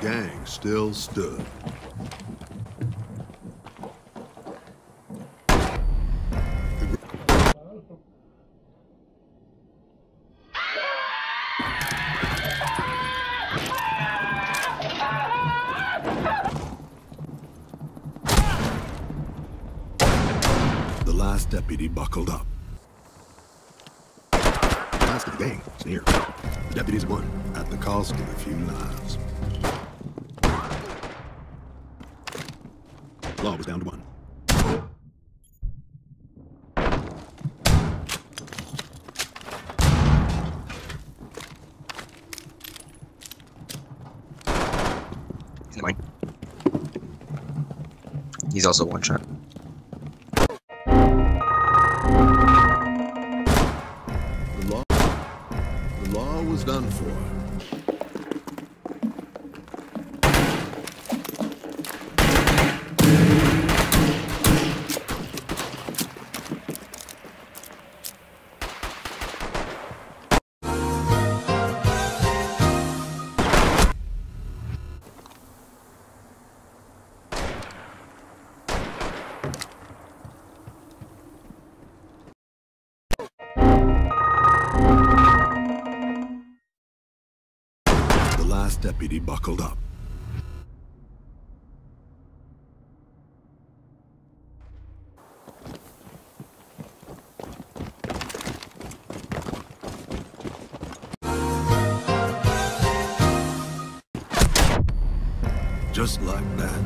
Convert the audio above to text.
gang still stood. The last deputy buckled up. Last of the gang is near. The deputies won at the cost of a few lives. Law was down to one. He's also one shot. Law was done for. Deputy buckled up. Just like that,